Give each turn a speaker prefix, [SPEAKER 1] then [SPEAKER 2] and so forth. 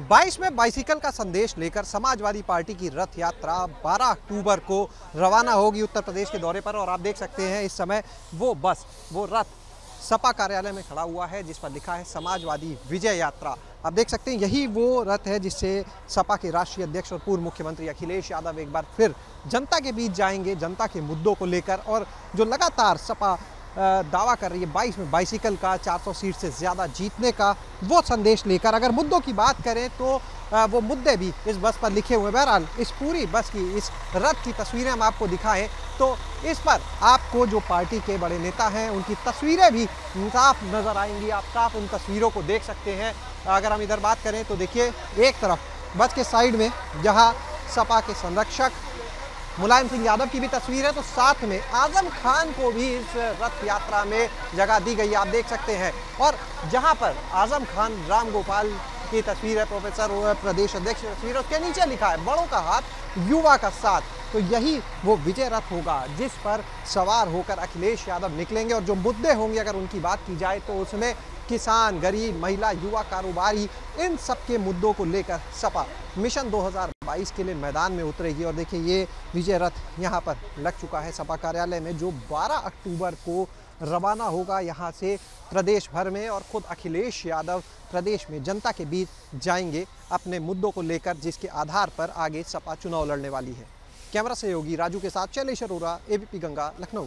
[SPEAKER 1] 22 में बाइसिकल का संदेश लेकर समाजवादी पार्टी की रथ यात्रा 12 अक्टूबर को रवाना होगी उत्तर प्रदेश के दौरे पर, और आप देख सकते हैं इस समय वो बस, वो रथ सपा कार्यालय में खड़ा हुआ है, जिस पर लिखा है समाजवादी विजय यात्रा। आप देख सकते हैं यही वो रथ है जिससे सपा के राष्ट्रीय अध्यक्ष और पूर्व मुख्यमंत्री अखिलेश यादव एक बार फिर जनता के बीच जाएँगे, जनता के मुद्दों को लेकर, और जो लगातार सपा दावा कर रही है 22 में बाइसिकल का 400 सीट से ज़्यादा जीतने का वो संदेश लेकर अगर मुद्दों की बात करें तो वो मुद्दे भी इस बस पर लिखे हुए बहरहाल, इस पूरी बस की, इस रथ की तस्वीरें हम आपको दिखाएँ तो इस पर आपको जो पार्टी के बड़े नेता हैं, उनकी तस्वीरें भी साफ़ नज़र आएँगी। आप साफ़ उन तस्वीरों को देख सकते हैं। अगर हम इधर बात करें तो देखिए, एक तरफ़ बस के साइड में, जहाँ सपा के संरक्षक मुलायम सिंह यादव की भी तस्वीर है तो साथ में आज़म खान को भी इस रथ यात्रा में जगह दी गई आप देख सकते हैं। और जहाँ पर आज़म खान राम गोपाल की तस्वीर है, प्रोफेसर प्रदेश अध्यक्ष तस्वीर, उसके नीचे लिखा है, बड़ों का हाथ युवा का साथ। तो यही वो विजय रथ होगा, जिस पर सवार होकर अखिलेश यादव निकलेंगे, और जो मुद्दे होंगे अगर उनकी बात की जाए तो उसमें किसान, गरीब, महिला, युवा, कारोबारी, इन सब के मुद्दों को लेकर सपा मिशन 2022 के लिए मैदान में उतरेगी। और देखिए, ये विजय रथ यहाँ पर लग चुका है सपा कार्यालय में, जो 12 अक्टूबर को रवाना होगा यहाँ से प्रदेश भर में। और खुद अखिलेश यादव प्रदेश में जनता के बीच जाएँगे अपने मुद्दों को लेकर, जिसके आधार पर आगे सपा चुनाव लड़ने वाली है। कैमरा सहयोगी राजू के साथ शैलेश अरोरा, एबीपी गंगा, लखनऊ।